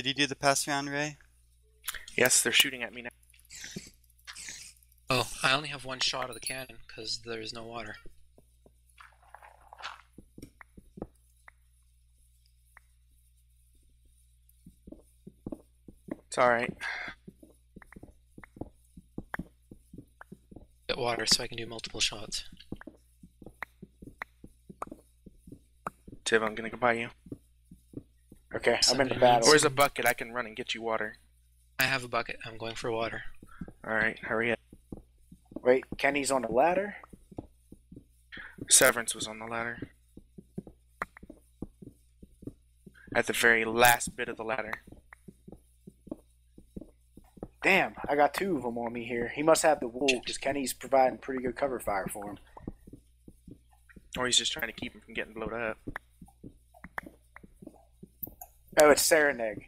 Did you do the pass around, Ray? Yes, they're shooting at me now. Oh, I only have one shot of the cannon because there is no water. It's alright. Get water so I can do multiple shots. Tib, I'm gonna go by you. Okay, I'm in the battle. needs- Where's a bucket? I can run and get you water. I have a bucket. I'm going for water. Alright, hurry up. Wait, Kenny's on the ladder? Severance was on the ladder. At the very last bit of the ladder. Damn, I got two of them on me here. He must have the wool because Kenny's providing pretty good cover fire for him. Or he's just trying to keep him from getting blown up. Oh, it's Cerineg.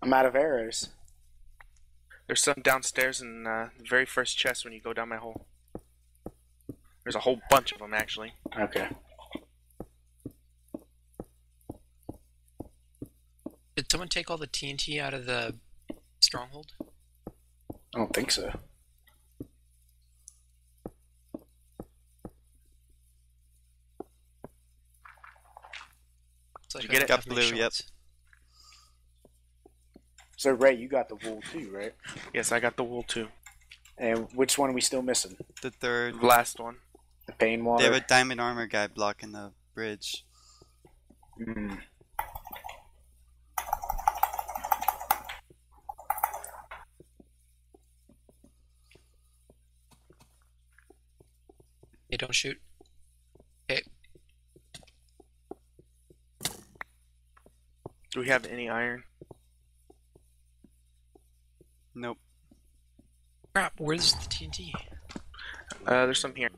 I'm out of arrows. There's some downstairs in uh, the very first chest when you go down my hole. There's a whole bunch of them, actually. Okay. Did someone take all the TNT out of the stronghold? I don't think so. Like you get don't it? Got have many blue, yep. So Ray, you got the wool too, right? Yes, I got the wool too. And which one are we still missing? The third. The last one. The pain water. They have a diamond armor guy blocking the bridge. Mm. Hey, don't shoot. Do we have any iron? Nope. crap. Where's the TNT? Uh, there's some here.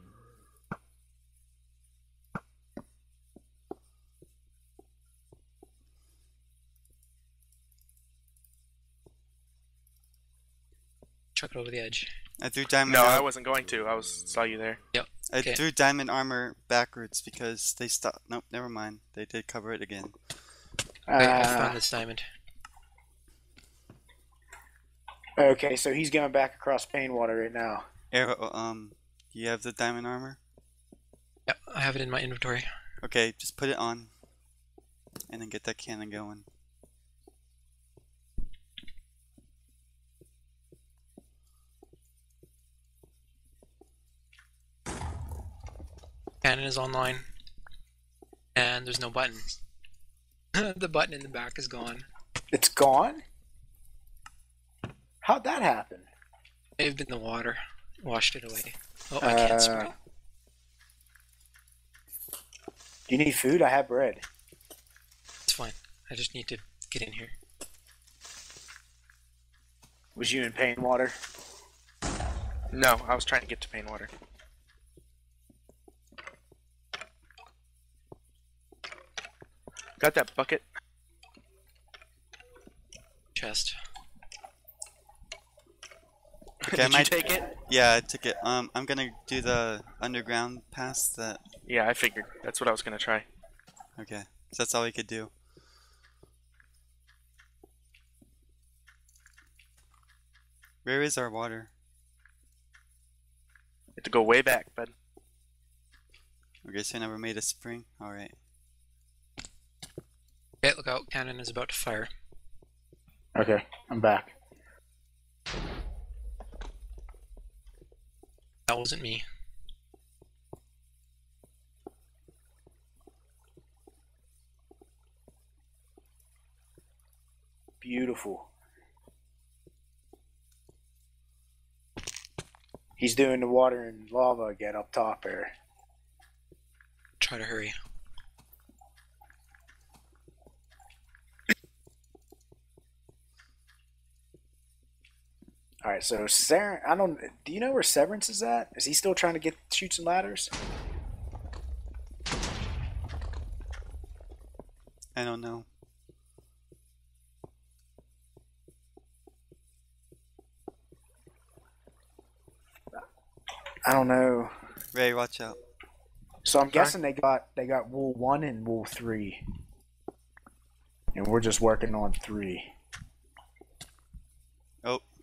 Chuck it over the edge. I threw diamond. No, I wasn't going to. I was saw you there. Yep. I okay. threw diamond armor backwards because they stopped. Nope, never mind. They did cover it again. Wait, I Uh, found this diamond. okay, so he's going back across pain water right now. Arrow. Um, you have the diamond armor. Yep, I have it in my inventory. Okay, just put it on, and then get that cannon going. Cannon is online. And there's no button. the button in the back is gone. It's gone. How'd that happen? May have been the water. Washed it away. Oh, I can't Uh, spray. Do you need food? I have bread. It's fine. I just need to get in here. Was you in pain water? No, I was trying to get to pain water. Got that bucket? Chest. Okay, I Did might- you take it? Yeah, I took it. Um, I'm gonna do the underground pass. That Yeah, I figured. That's what I was gonna try. okay. So that's all we could do. Where is our water? You have to go way back, bud. Okay, so I never made a spring. All right. Okay, look out. Cannon is about to fire. Okay, I'm back. That wasn't me. Beautiful. He's doing the water and lava again up top there. Try to hurry. All right, so Ser- I don't. Do you know where Severance is at? Is he still trying to get shoots and ladders? I don't know. I don't know. Ray, watch out. So I'm Sorry? guessing they got they got wool one and wool three, and we're just working on three.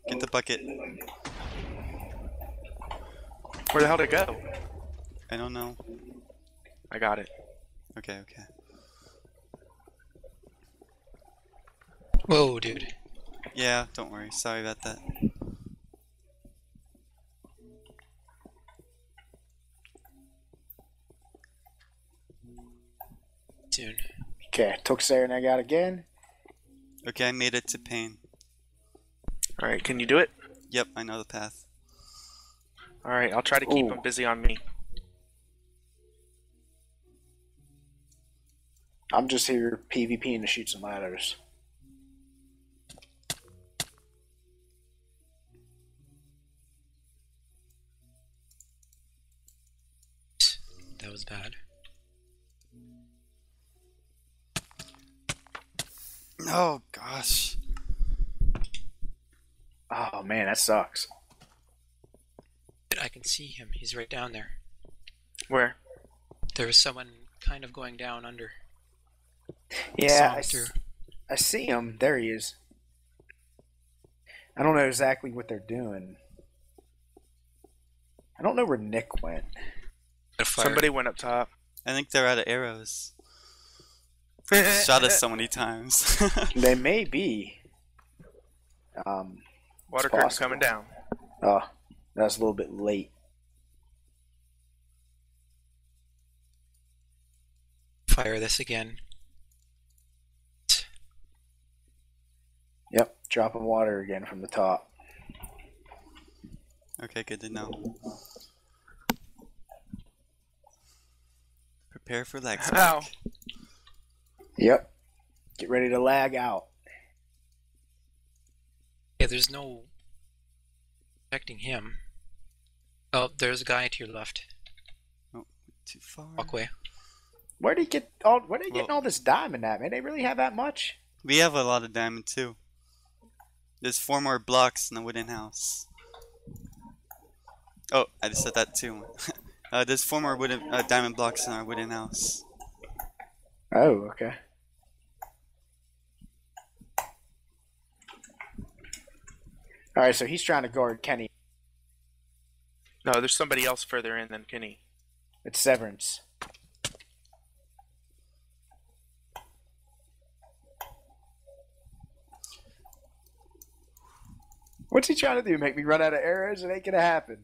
Get the bucket. Where the hell did it go? I don't know. I got it. Okay, okay. Whoa, dude. Yeah, don't worry. Sorry about that. Dude. Okay, took Sarah out again. Okay, I made it to pain. All right, can you do it? Yep, I know the path. All right, I'll try to keep Ooh. him busy on me. I'm just here PvPing to shoot some ladders. That was bad. Oh gosh. Oh man, that sucks. I can see him. He's right down there. Where? There was someone kind of going down under. Yeah, Saw I, through. I see him. There he is. I don't know exactly what they're doing. I don't know where Nick went. Got a fire. Somebody went up top. I think they're out of arrows. Shot us so many times. They may be. Um, Water It's curtain coming down. oh, that's a little bit late. Fire this again. Yep, dropping water again from the top. okay, good to know. Prepare for lag Ow. Yep. Get ready to lag out. Yeah, there's no protecting him. Oh, there's a guy to your left. Oh, too far. Walkway. Where'd he get all? Where'd they getting Well- all this diamond at, man? They really have that much? We have a lot of diamond too. There's four more blocks in the wooden house. Oh, I just said that too. uh, there's four more wooden uh, diamond blocks in our wooden house. Oh, okay. All right, so he's trying to guard Kenny. No, there's somebody else further in than Kenny. It's Severance. What's he trying to do? Make me run out of arrows? It ain't gonna happen.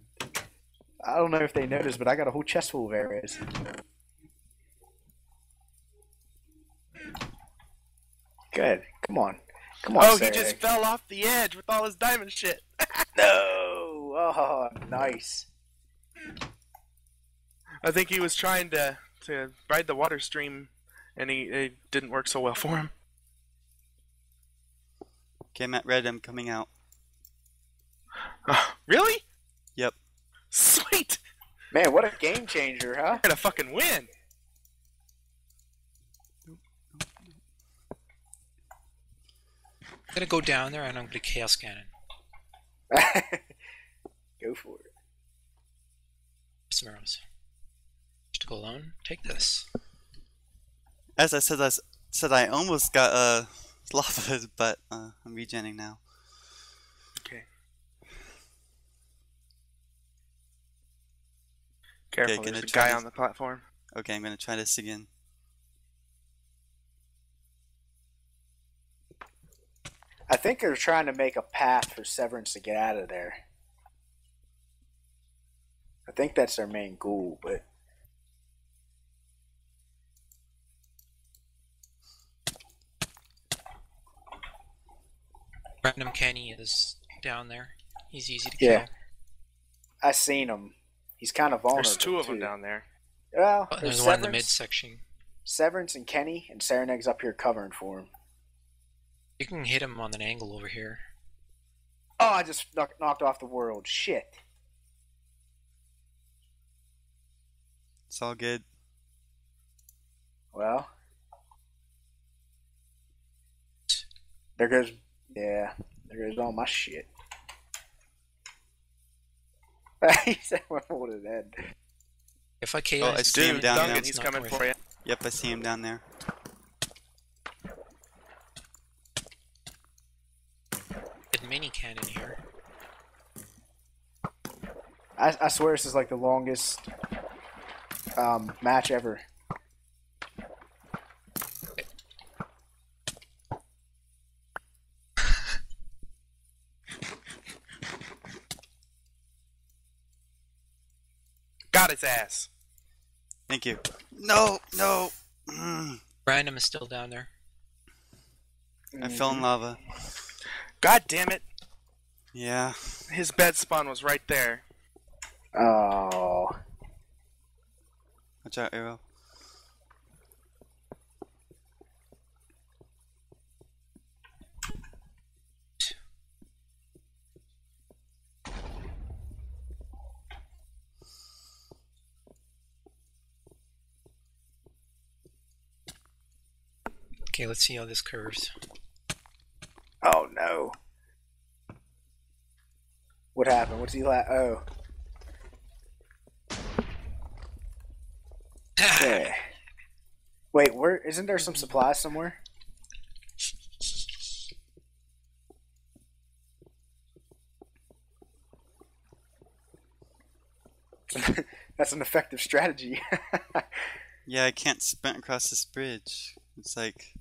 I don't know if they noticed, but I got a whole chest full of arrows. Good. Come on. Come on. Oh, he just fell off the edge with all his diamond shit. No. Oh, nice. I think he was trying to to ride the water stream, and he it didn't work so well for him. Okay, I'm red. I'm coming out. Ah, really? Yep. Sweet. Man, what a game changer, huh? We're gonna fucking win. I'm gonna go down there and I'm gonna chaos cannon. Go for it. Some arrows. Just to go alone. Take this. As I said, I s- said I almost got uh, lava, but uh, I'm regenning now. Okay. Careful, gonna there's a guy this- on the platform. Okay, I'm gonna try this again. I think they're trying to make a path for Severance to get out of there. I think that's their main goal, but Random Kenny is down there. He's easy to Yeah. kill. I seen him. He's kind of vulnerable. There's two of them down there. Well, But there's there's one in the midsection. Severance and Kenny, and Cerineg's up here covering for him. You can hit him on an angle over here. Oh, I just knock, knocked off the world. Shit. It's all good. Well, there goes. Yeah, there goes all my shit. he said, "Well, what an end." If I KO, Oh, I his see him down there. he's coming worth for you. Yep, I see him down there. Mini cannon here. I, I swear this is like the longest um, match ever. Got his ass. Thank you. No, no. Mm, Random is still down there. I fell in lava. God damn it. Yeah. His bed spawn was right there. Oh, Watch out, arrow. Okay, let's see how this curves. Oh! What happened? What's he like? Oh, yeah. Wait, where isn't there some supplies somewhere? That's an effective strategy. Yeah, I can't sprint across this bridge. It's like,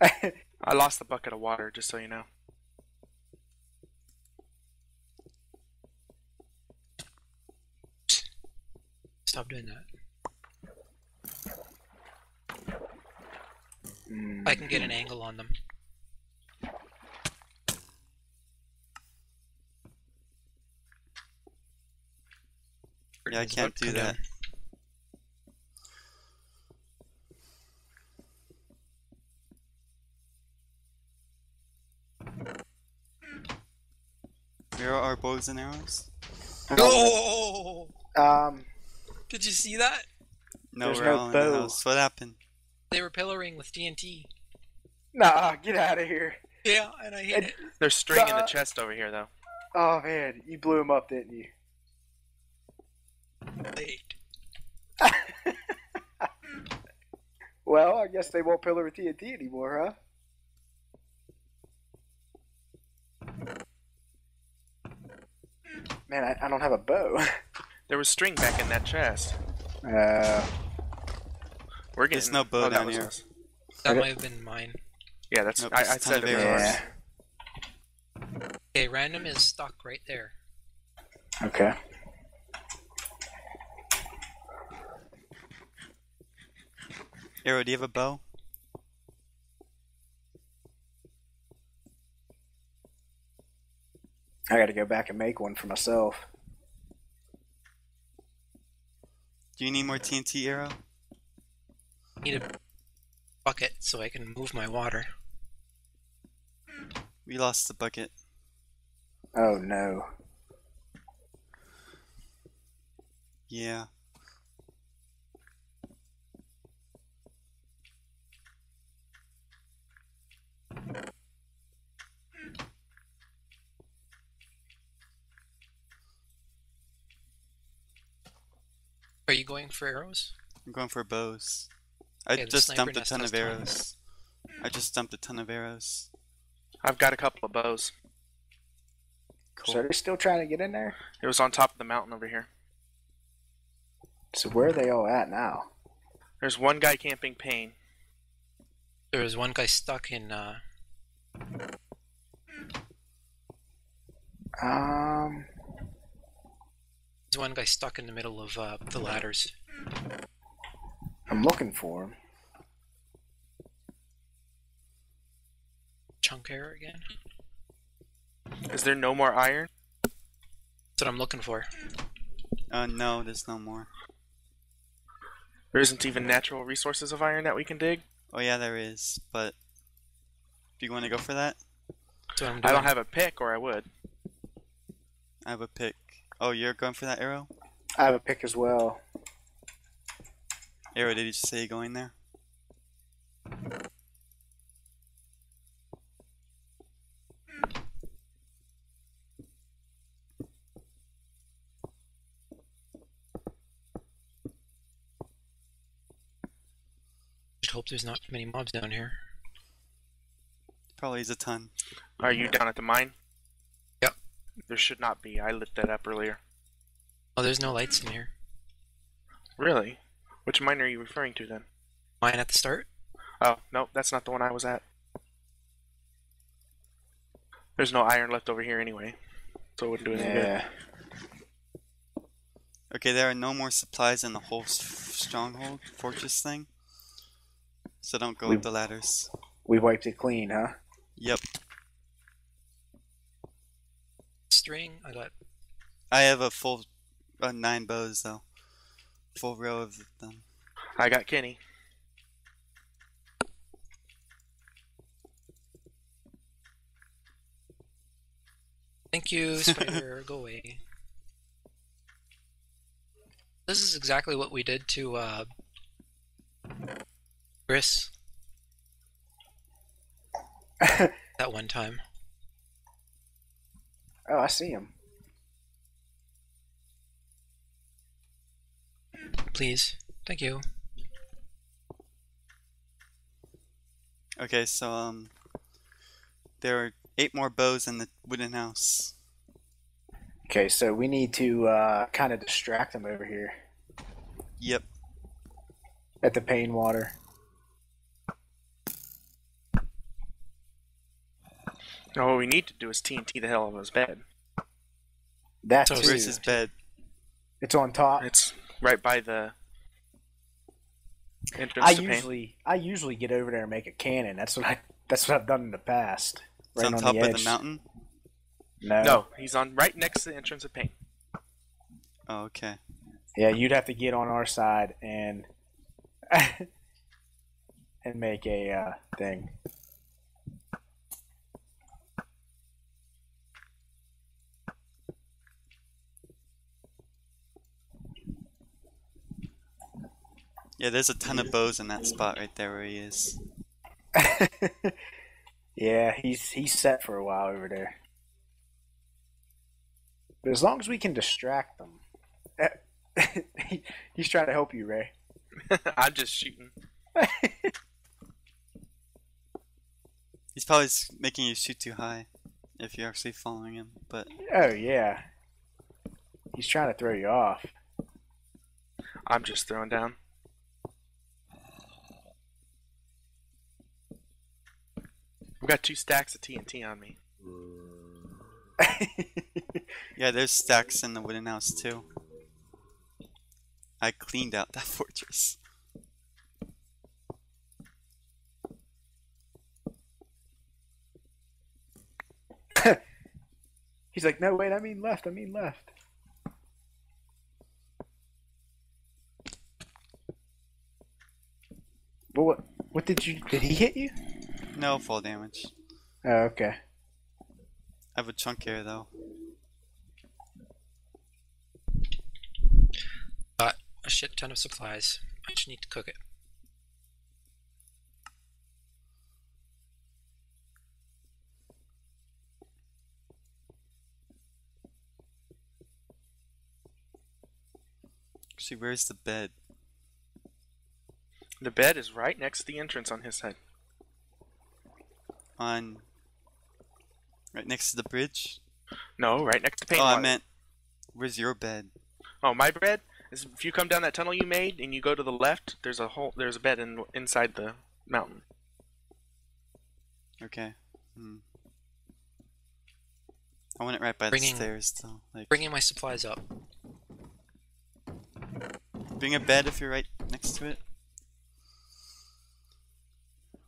I lost the bucket of water, just so you know. Stop doing that. Hmm. I can get an angle on them. yeah, I can't do come that. Where are our bows and arrows? down. Oh! Um, Did you see that? No, There's we're no all in the house. What happened? They were pillaring with TNT. nah, get out of here. Yeah, and I hit it. There's string in Uh, the chest over here, though. Oh man, you blew him up, didn't you? Late. Well, I guess they won't pillar with TNT anymore, huh? Man, I, I don't have a bow. There was string back in that chest. Uh, We're getting. There's no bow oh, down was here. us. That Okay. might have been mine. Yeah, that's. Nope, I, there's I a ton said it was arrows. ours. yeah. Okay, random is stuck right there. Okay. Aro, do you have a bow? I got to go back and make one for myself. Do you need more TNT Aro? I Need a bucket so I can move my water. We lost the bucket. Oh no. Yeah. Are you going for arrows? I'm going for bows. I Okay, the just dumped a ton has of time. arrows. I just dumped a ton of arrows. I've got a couple of bows. Cool. So they're still trying to get in there? It was on top of the mountain over here. So where are they all at now? There's one guy camping pain. There was one guy stuck in. Uh, Um, there's one guy stuck in the middle of uh, the ladders. I'm looking for them. Chunk error again. Is there no more iron? That's what I'm looking for. Uh, no, there's no more. There isn't even natural resources of iron that we can dig. Oh yeah, there is, but do you want to go for that? I'm I doing. don't have a pick, or I would. I have a pick. Oh, you're going for that Aro? I have a pick as well. Aro, did you say you going there? Just hope there's not many mobs down here. Probably is a ton. Are you down at the mine? Yep. There should not be. I lit that up earlier. Oh, there's no lights in here. Really? Which mine are you referring to then? Mine at the start? Oh, no, that's not the one I was at. There's no iron left over here anyway, so it wouldn't do anything good. Okay, there are no more supplies in the whole stronghold fortress thing. So don't go We- up the ladders. We wiped it clean, huh? Yep. String? I got. I have a full uh, nine bows though. Full row of them. I got Kenny. Thank you, spider. Go away. This is exactly what we did to uh, Chris that one time. Oh, I see him. Please. Thank you. Okay, so um, there are eight more bows in the wooden house. Okay, so we need to uh, kind of distract them over here Yep. at the pain water. No, what we need to do is TNT the hell out of his bed. That's So too. Where's his bed? It's on top. It's right by the entrance I to pain. usually I usually get over there and make a cannon. That's what I that's what I've done in the past. It's Right on on top the of the mountain. No. No, he's on right next to the entrance of pain. Oh, okay. Yeah, you'd have to get on our side and and make a uh, thing. Yeah, there's a ton of bows in that spot right there where he is. yeah, he's he's set for a while over there. But as long as we can distract them, he, he's trying to help you, Ray. I'm just shooting. He's probably making you shoot too high if you're actually following him. But Oh yeah, he's trying to throw you off. I'm just throwing down. I've got two stacks of TNT on me. yeah, there's stacks in the wooden house too. I cleaned out that fortress. He's like, no, wait, I mean left, I mean left. But what? What did you? Did he hit you? No fall damage. Oh, okay. I have a chunk here though. Got a shit ton of supplies. I just need to cook it. Actually, where's the bed? The bed is right next to the entrance on his side. On. Right next to the bridge? No, right next to pain. oh, I meant. Where's your bed? Oh, my bed is if you come down that tunnel you made and you go to the left, there's a hole. There's a bed in inside the mountain. Okay. Hmm. I want it right by Bringing- the stairs though. Like, Bringing my supplies up. bring a bed if you're right next to it.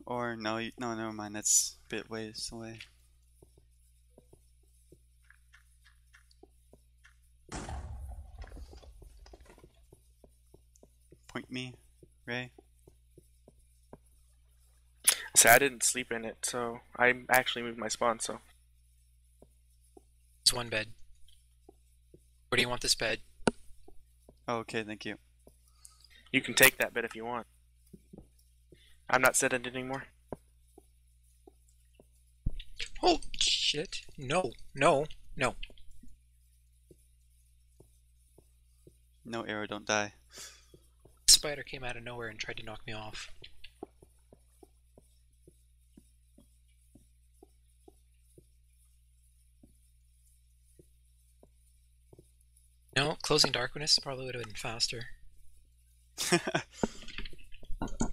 Or no, you, no, never mind. That's a bit ways away. Point me, Ray. So I didn't sleep in it, so I actually moved my spawn. So It's one bed. Where do you want this bed? Oh, okay, thank you. you can take that bed if you want. I'm not sedent anymore. Oh, shit. No, no, no. No, Aro, don't die. Spider came out of nowhere and tried to knock me off. No, closing darkness probably would have been faster.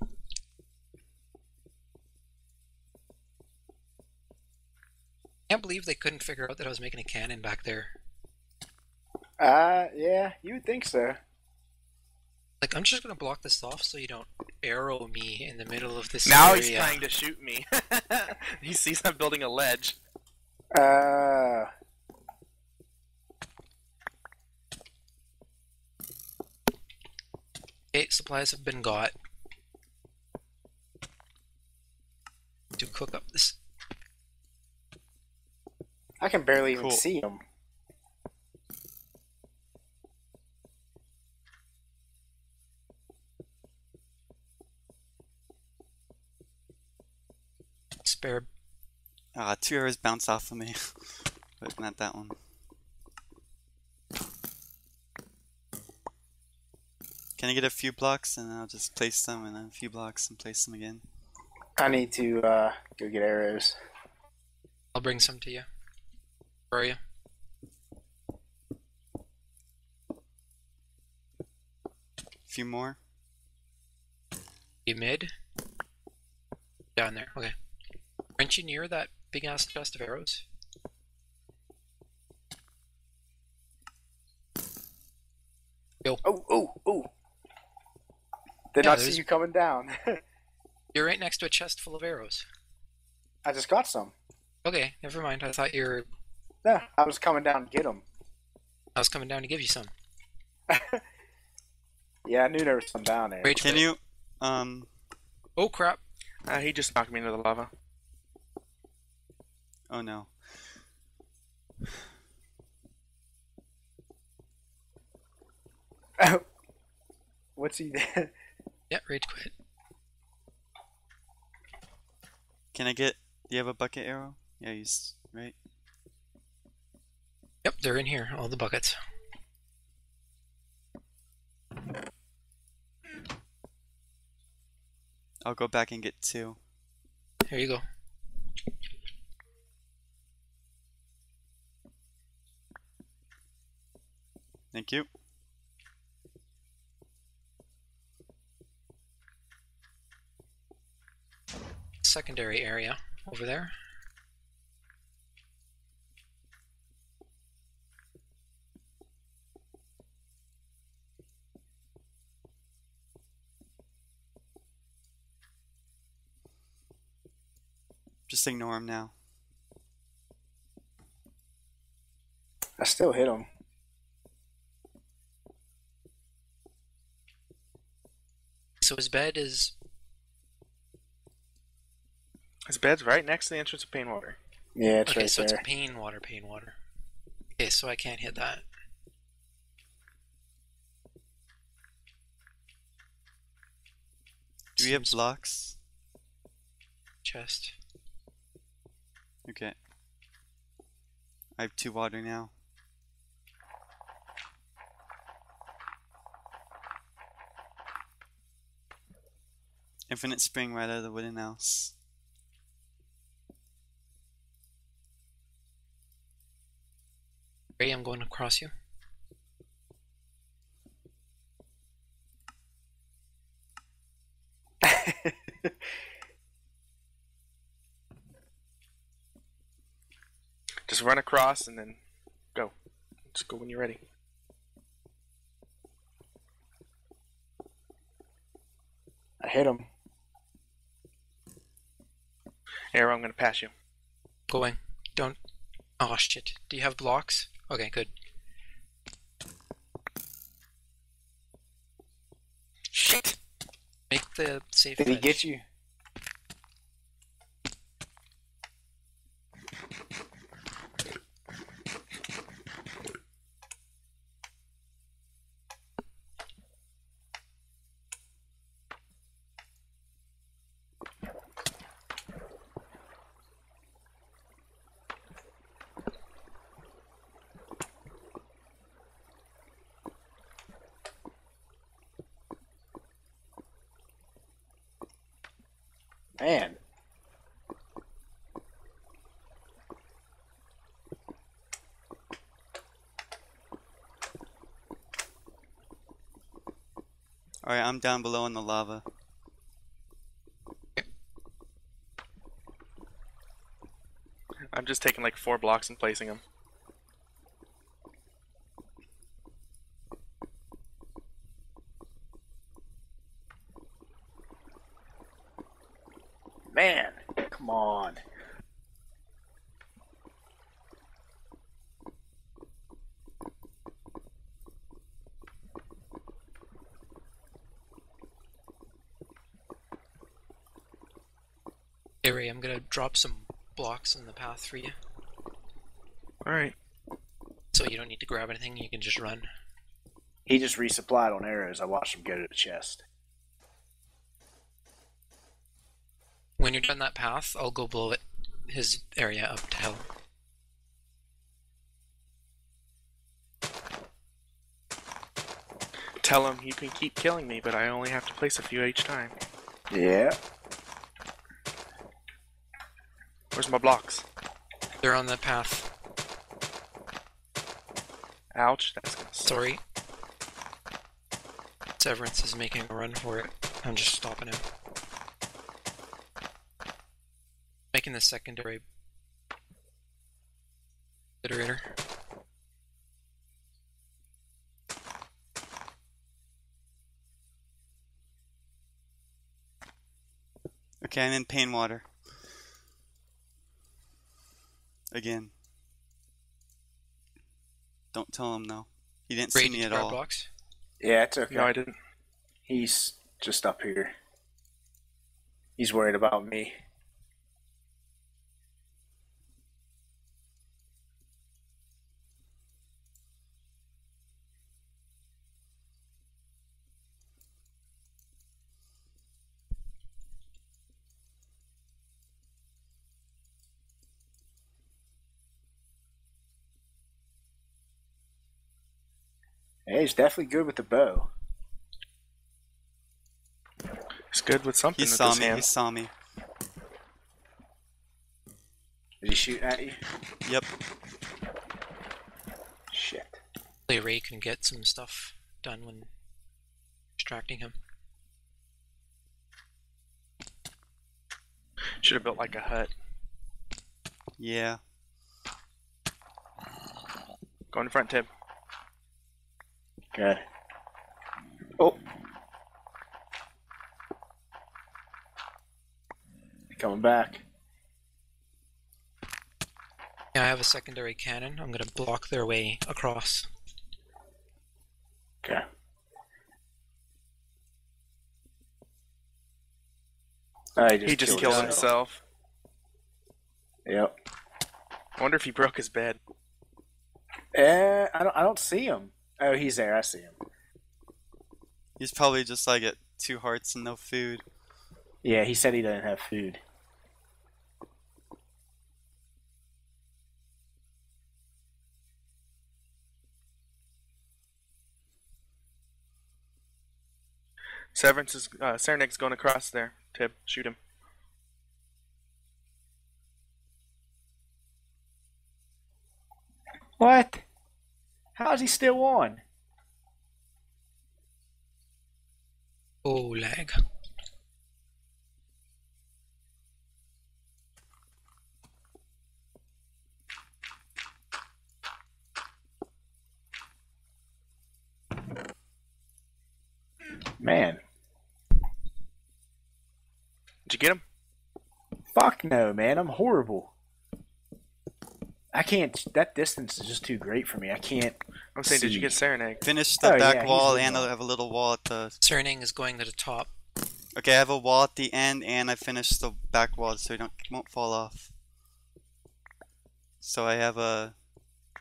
Can't believe they couldn't figure out that I was making a cannon back there. Uh, yeah, you would think so. Like, I'm just gonna block this off so you don't arrow me in the middle of this Now area. he's trying to shoot me. he sees I'm building a ledge. Uh, Eight supplies have been got. To cook up this. I can barely even see him. spare. Ah, two arrows bounce off of me. but not that one. Can I get a few blocks and I'll just place them and then a few blocks and place them again? I need to uh go get arrows. I'll bring some to you. Where are you? A few more? You mid? Down there. Okay. Aren't you near that big ass chest of arrows? Oh, oh, oh! Did Yeah, not there's- see you coming down. You're right next to a chest full of arrows. I just got some. Okay, never mind. I thought you were. No, I was coming down to get them. I was coming down to give you some. Yeah, I knew there was some down there. Rage Can you, um, Oh crap! Uh, he just knocked me into the lava. oh no. What's he? Yeah, rage quit. Can I get, do you have a bucket Aro? Yeah, you, s- right? Yep, they're in here. All the buckets. I'll go back and get two. Here you go. Thank you. Secondary area over there. Just ignore him now. I still hit him. So his bed is. His bed's right next to the entrance of Pain Water. Yeah, it's okay, right so there. it's pain water, pain water. Okay, so I can't hit that. Do we have Seems- blocks? chest? Okay. I have two water now. Infinite spring right out of the wooden house. Ray, I'm going across you. Just run across and then go. Just go when you're ready. I hit him. Aro, I'm gonna pass you. Going. Don't. Oh shit. Do you have blocks? Okay, good. Shit! Make the safe. Did he get you? Man. Alright, I'm down below in the lava. I'm just taking like four blocks and placing them. Man, come on. Hey Ray, I'm gonna drop some blocks in the path for you, Alright. so you don't need to grab anything. You can just run. He just resupplied on arrows. I watched him go to the chest. When you're done that path, I'll go blow it, his area up to hell. Tell him you can keep killing me, but I only have to place a few each time. Yeah. Where's my blocks? They're on the path. Ouch, that's gonna suck. Sorry. Severance is making a run for it. I'm just stopping him. Making the secondary iterator. Okay, I'm in pain water. Again. Don't tell him though. He didn't Ray, see me at all. blocks? Yeah, it's okay. No, I didn't. He's just up here. He's worried about me. Yeah, he's definitely good with the bow. He's good with something He with saw his me. He saw me. Did he shoot at you? Yep. Shit. Hopefully Ray can get some stuff done when distracting him. Should have built like a hut. Yeah. Go in front, Tib. Good. Oh. Coming back. Yeah, I have a secondary cannon. I'm gonna block their way across. Okay. Oh, he just, he just killed killed himself. Yep. I wonder if he broke his bed. Eh, I don't. I don't see him. Oh, he's there. I see him. He's probably just like at two hearts and no food. Yeah, he said he doesn't have food. Severance is uh, Cerineg's going across there. Tib, shoot him. What? How is he still on? Oh, lag. Man, Did you get him? fuck no, man. I'm horrible. I can't. That distance is just too great for me. I can't. I'm saying, did you get Cerineg? Finish the Oh, back yeah, wall and I have a little wall at the. Cerineg is going to the top. Okay, I have a wall at the end and I finished the back wall so it don't won't fall off. So I have a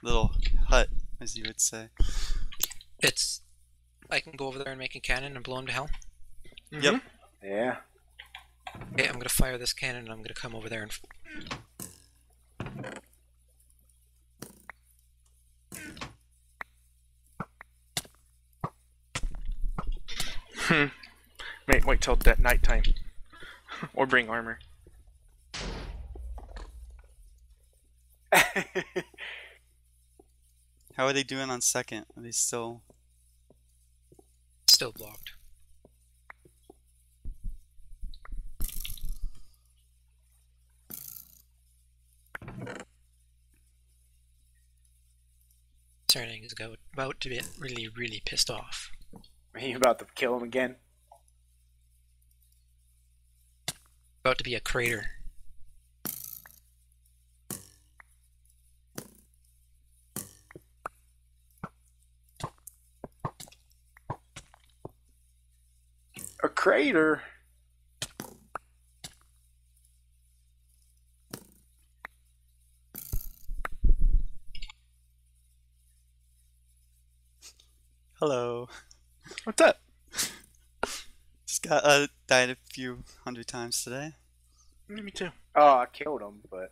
little hut, as you would say. It's. I can go over there and make a cannon and blow him to hell. Yep. Yeah. Okay, I'm gonna fire this cannon and I'm gonna come over there and. Hmm. Wait, wait till that night time. or bring armor. How are they doing on second? Are they still still blocked? Turning is about to get really, really pissed off. Are you about to kill him again? About to be a crater. A crater? Hello. What's up? Just got uh died a few hundred times today. Me too. Oh, I killed him, but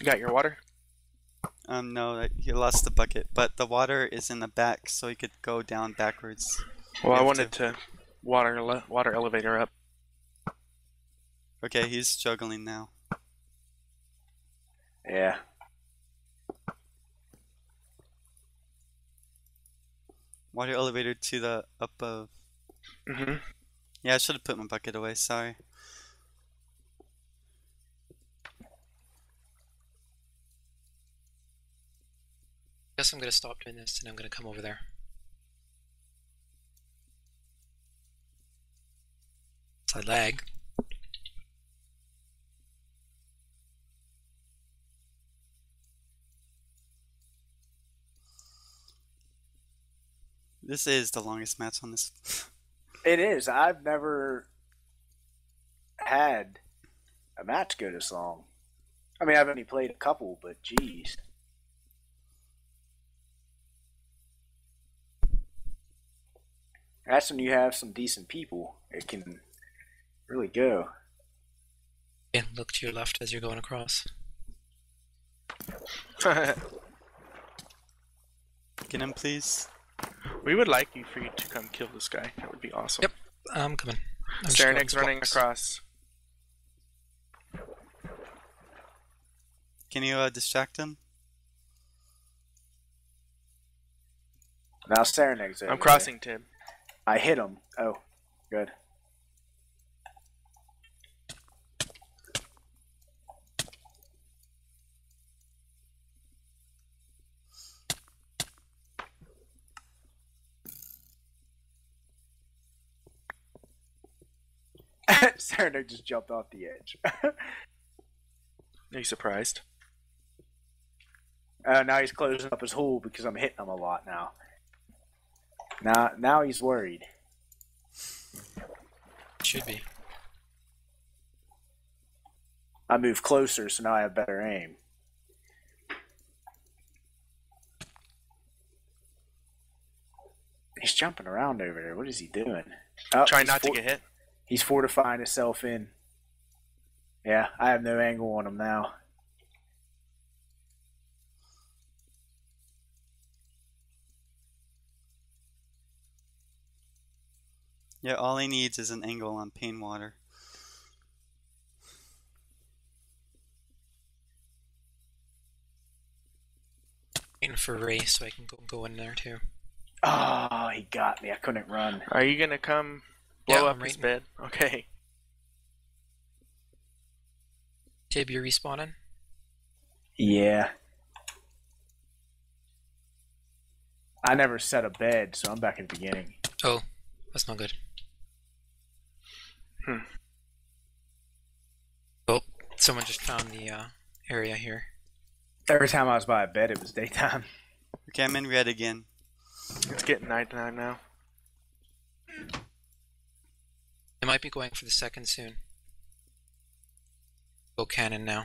You got your water? Um, no, that- he lost the bucket, but the water is in the back, so he could go down backwards. Well, I wanted to water ele- water elevator up. Okay, he's struggling now. yeah. Water elevator to the up of. Mm-hmm. Yeah, I should have put my bucket away. Sorry. Guess I'm gonna stop doing this and I'm gonna come over there. I lag. This is the longest match on this. It is. I've never had a match go this long. I mean, I've only played a couple, but geez. That's when you have some decent people. It can really go. And look to your left as you're going across. Get him, please. We would like you for you to come kill this guy. That would be awesome. Yep. I'm coming. I'm just going Starenix to running across. Can you uh, distract him? Now Cerineg's over I'm crossing Tib. I hit him. Oh, good. Cerineg just jumped off the edge. Are you surprised? uh, now he's closing up his hole because I'm hitting him a lot now. Now, now he's worried. Should be. I move closer, so now I have better aim. He's jumping around over there. What is he doing? Oh, Try he's not to get hit. He's fortifying himself in. Yeah, I have no angle on him now. Yeah, all he needs is an angle on pain water. Waiting for Ray so I can go, go in there too. Oh, he got me. I couldn't run. Are you gonna come blow Yeah, up I'm his bed? Okay. Tib, you're respawning? Yeah. I never set a bed, so I'm back at the beginning. Oh, that's not good. Hmm. Oh, someone just found the uh, area here. Every time I was by a bed, it was daytime. Okay, I'm in red again. It's getting nighttime now. They might be going for the second soon. Go cannon now.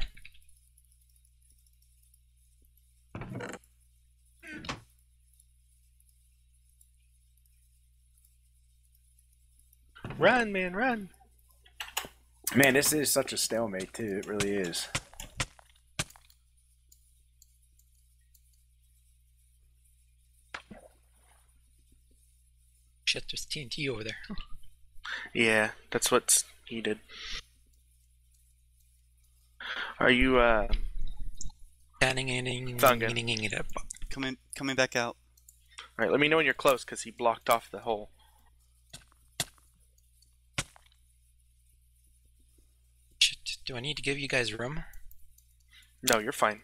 Run, man, run! Man, this is such a stalemate, too. It really is. Shit, there's TNT over there. Yeah, that's what's needed. Are you, uh, Canning and it up. Coming, coming back out. alright, let me know when you're close, because he blocked off the hole. Shit, Do I need to give you guys room? No, you're fine.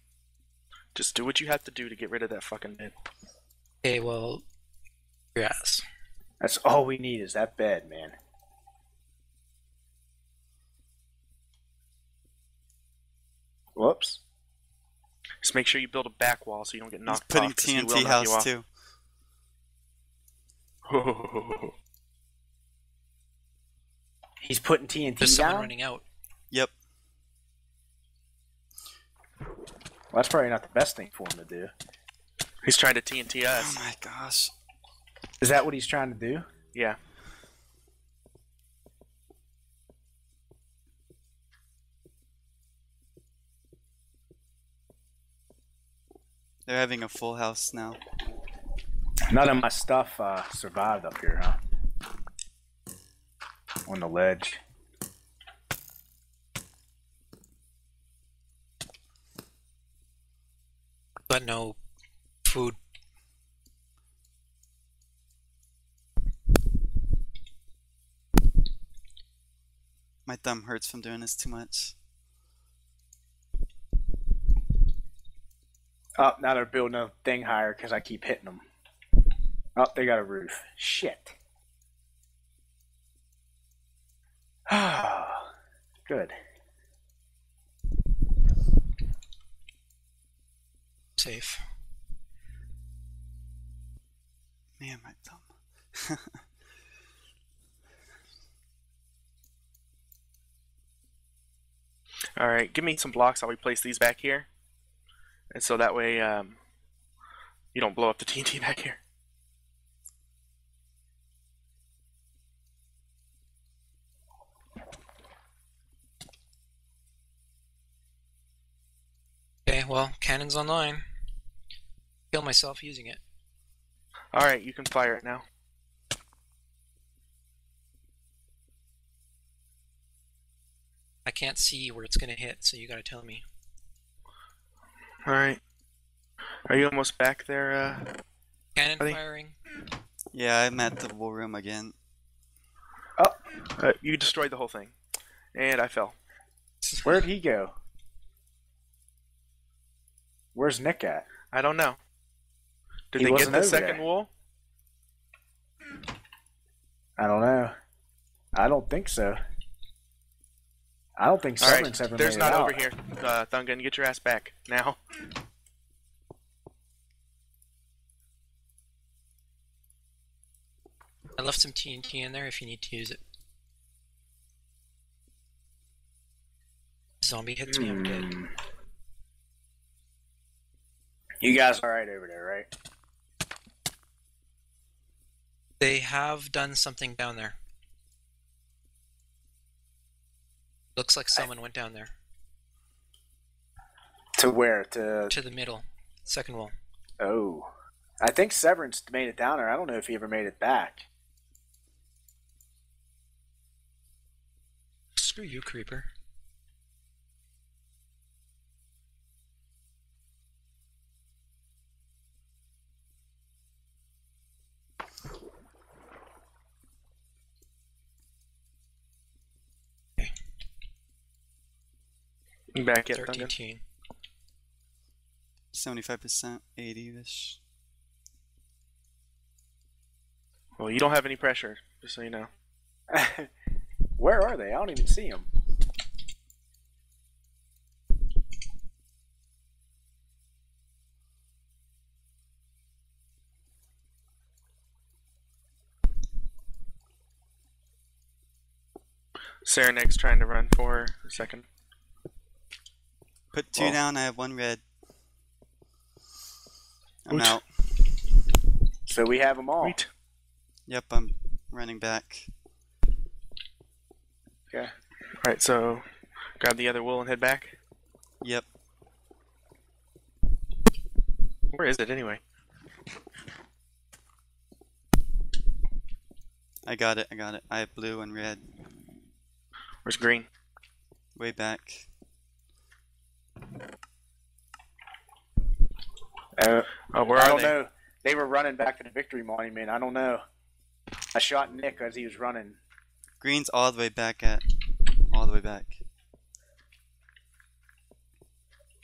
Just do what you have to do to get rid of that fucking bed. Okay, well, your ass. That's all we need is that bed, man. Whoops. Just make sure you build a back wall so you don't get He's knocked putting off. 'cause he will TNT knock house you off. too. He's putting TNT There's someone down. running out. Yep. Well, that's probably not the best thing for him to do. He's trying to TNT us. Oh my gosh. Is that what he's trying to do? Yeah. They're having a full house now. None of my stuff uh, survived up here, huh? On the ledge. But no food. My thumb hurts from doing this too much. Oh, now they're building a thing higher because I keep hitting them. Oh, they got a roof. Shit. Ah, Good. Safe. Man, my thumb. All right, give me some blocks. I'll replace these back here, and so that way um, you don't blow up the TNT back here. Okay, well, cannon's online. Kill myself using it. All right, you can fire it now. I can't see where it's gonna hit, so you gotta tell me. All right. Are you almost back there? Uh... Cannon Ready? firing. yeah, I'm at the war room again. uh, you destroyed the whole thing, and I fell. Where'd he go? Where's Nick at? I don't know. Did He they get the second there. wool? I don't know. I don't think so. I don't think All right, Severance ever there's made not it over out. here. Uh, Thungon, get your ass back now. I left some TNT in there if you need to use it. Zombie hits me, I'm dead. Hmm. You guys all right over there, right? They have done something down there. Looks like someone went down there. To where? To To the middle. Second wall. oh, I think Severance made it down there. I don't know if he ever made it back. Screw you, creeper. Back at Thirteen 75%, 80-ish. Well, you don't have any pressure, just so you know. where are they? I don't even see them. Cerineg's trying to run for a second. Put two Well. down, I have one red. I'm Oot. out. So we have them all. Wait. Yep, I'm running back. Okay. Alright, so grab the other wool and head back. Yep. Where is it anyway? I got it, I got it. I have blue and red. Where's green? Way back. Uh, Oh, where I are don't they? know. They were running back to the victory monument. I don't know. I shot Nick as he was running. Green's all the way back at... All the way back.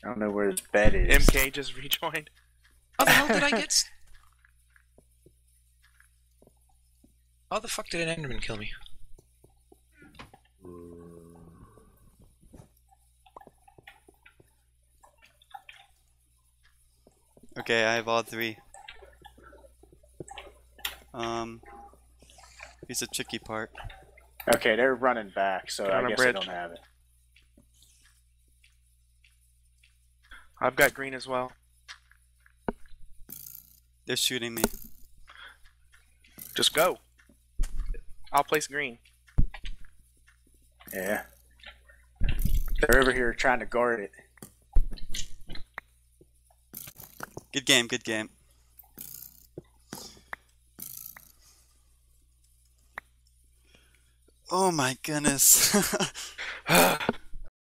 I don't know where his bed is. MK just rejoined. How the hell did I get? s- How the fuck did an Enderman kill me? Okay, I have all three. Um, here's the tricky part. Okay, they're running back, so Get on I a guess I don't have it. I've got green as well. They're shooting me. Just go. I'll place green. Yeah. They're over here trying to guard it. Good game, good game. Oh my goodness.